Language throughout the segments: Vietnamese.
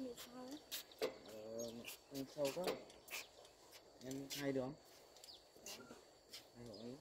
nhiều sâu ờ, em sâu quá. Em hai đứa hai hỏi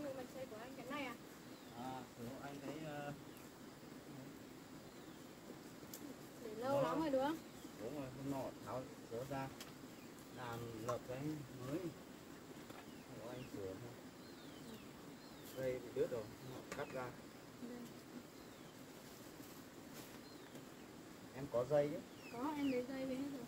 năng lượng mặt trời của anh cái này à À, số anh thấy ờ, để lâu Đó. lắm rồi đúng không đúng rồi, hôm nọ tháo số ra làm lập cái mới của anh sửa thôi đây bị đứt rồi họ cắt ra em có dây chứ có em lấy dây với hết rồi